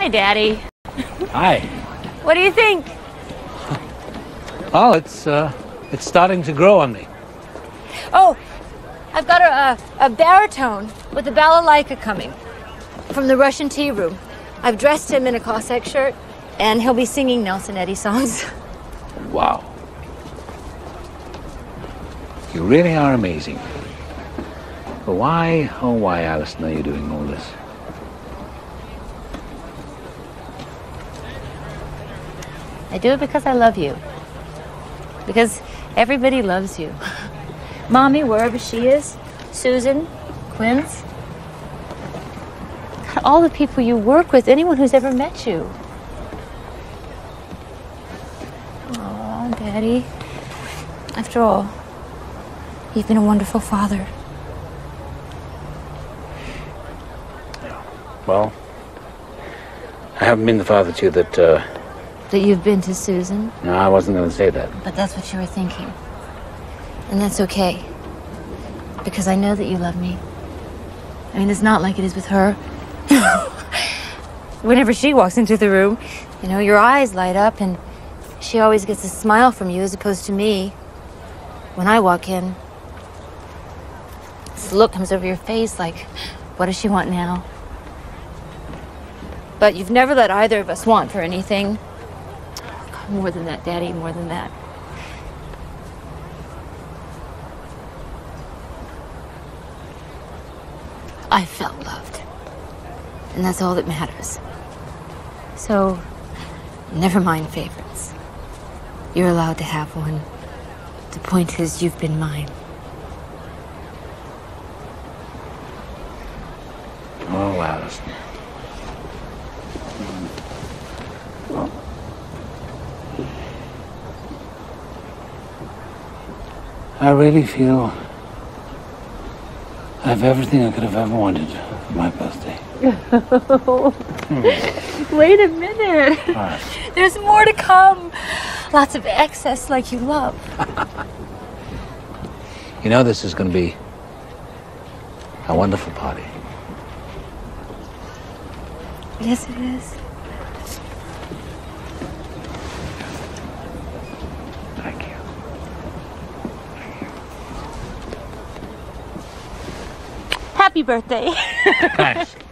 Hi, Daddy. Hi. What do you think? Oh, it's uh, it's starting to grow on me. Oh, I've got a, a, a baritone with a balalaika coming from the Russian tea room. I've dressed him in a Cossack shirt, and he'll be singing Nelson Eddy songs. Wow. You really are amazing. But why, oh why, Allison, are you doing all this? I do it because I love you. Because everybody loves you. Mommy, wherever she is, Susan, Quince, God, all the people you work with, anyone who's ever met you. Oh, Daddy. After all, you've been a wonderful father. Well, I haven't been the father to you that, uh, That you've been to Susan, no, I wasn't going to say that. but that's what you were thinking. And that's okay. Because I know that you love me. I mean, it's not like it is with her. Whenever she walks into the room, you know, your eyes light up and she always gets a smile from you as opposed to me. When I walk in, this look comes over your face like, what does she want now? But you've never let either of us want for anything. More than that, Daddy, more than that. I felt loved. And that's all that matters. So, never mind favorites. You're allowed to have one. The point is, you've been mine. Oh, Allison. I really feel I have everything I could have ever wanted for my birthday. Wait a minute. What? There's more to come. Lots of excess like you love. You know, this is going to be a wonderful party. Yes, it is. Happy birthday. Thanks.